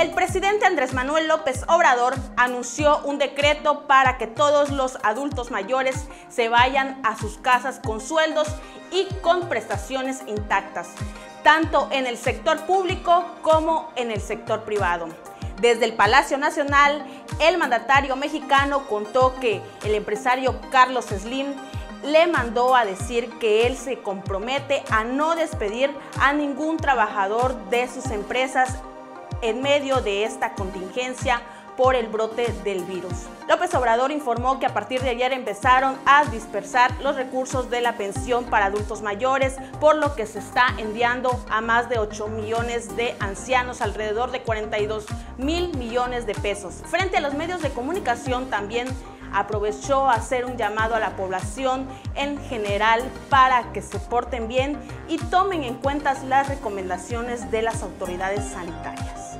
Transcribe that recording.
El presidente Andrés Manuel López Obrador anunció un decreto para que todos los adultos mayores se vayan a sus casas con sueldos y con prestaciones intactas, tanto en el sector público como en el sector privado. Desde el Palacio Nacional, el mandatario mexicano contó que el empresario Carlos Slim le mandó a decir que él se compromete a no despedir a ningún trabajador de sus empresas en medio de esta contingencia por el brote del virus. López Obrador informó que a partir de ayer empezaron a dispersar los recursos de la pensión para adultos mayores, por lo que se está enviando a más de 8 millones de ancianos, alrededor de 42 mil millones de pesos. Frente a los medios de comunicación también aprovechó a hacer un llamado a la población en general para que se porten bien y tomen en cuenta las recomendaciones de las autoridades sanitarias.